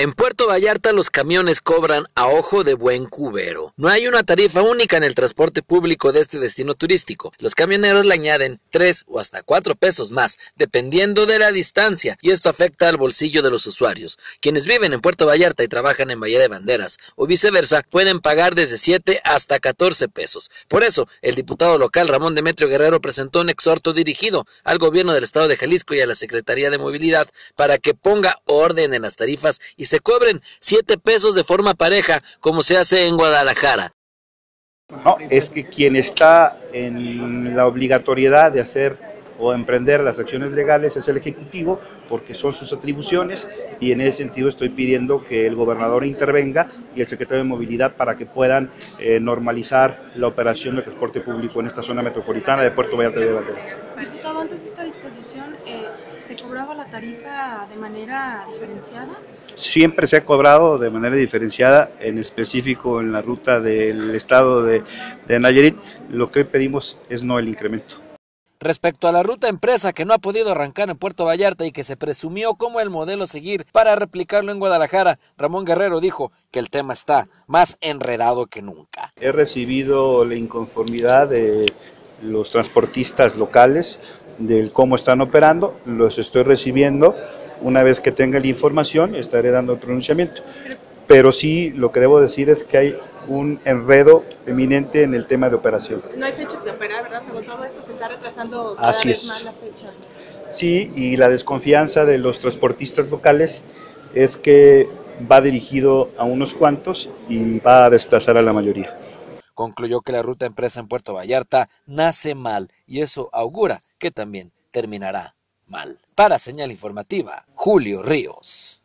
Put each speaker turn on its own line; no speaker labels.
En Puerto Vallarta los camiones cobran a ojo de buen cubero. No hay una tarifa única en el transporte público de este destino turístico. Los camioneros le añaden tres o hasta cuatro pesos más, dependiendo de la distancia, y esto afecta al bolsillo de los usuarios. Quienes viven en Puerto Vallarta y trabajan en Bahía de Banderas o viceversa pueden pagar desde 7 hasta 14 pesos. Por eso, el diputado local Ramón Demetrio Guerrero presentó un exhorto dirigido al gobierno del estado de Jalisco y a la Secretaría de Movilidad para que ponga orden en las tarifas y se cobren siete pesos de forma pareja, como se hace en Guadalajara.
No, es que quien está en la obligatoriedad de hacer o emprender las acciones legales es el Ejecutivo, porque son sus atribuciones, y en ese sentido estoy pidiendo que el gobernador intervenga y el secretario de Movilidad para que puedan eh, normalizar la operación del transporte público en esta zona metropolitana de Puerto Vallarta de Banderas.
Diputado, antes de esta disposición, eh, ¿se cobraba la tarifa de manera diferenciada?
Siempre se ha cobrado de manera diferenciada, en específico en la ruta del estado de, de Nayarit. Lo que pedimos es no el incremento.
Respecto a la ruta empresa que no ha podido arrancar en Puerto Vallarta y que se presumió como el modelo seguir para replicarlo en Guadalajara, Ramón Guerrero dijo que el tema está más enredado que nunca.
He recibido la inconformidad de los transportistas locales del cómo están operando, los estoy recibiendo. Una vez que tenga la información, estaré dando el pronunciamiento pero sí lo que debo decir es que hay un enredo eminente en el tema de operación.
No hay fecha de operar, ¿verdad? Según todo esto se está retrasando cada
Así
vez
es.
más la fecha.
Sí, y la desconfianza de los transportistas locales es que va dirigido a unos cuantos y va a desplazar a la mayoría.
Concluyó que la ruta empresa en Puerto Vallarta nace mal y eso augura que también terminará mal. Para señal informativa, Julio Ríos.